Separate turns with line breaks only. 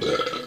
Yeah.